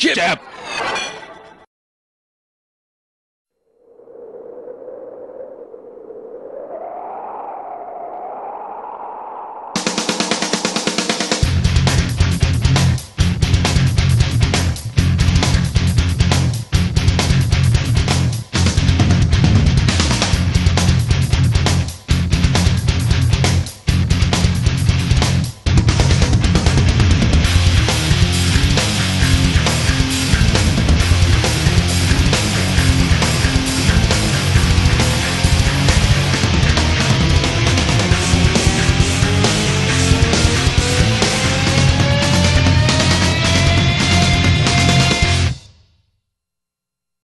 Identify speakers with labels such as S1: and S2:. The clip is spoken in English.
S1: Jab.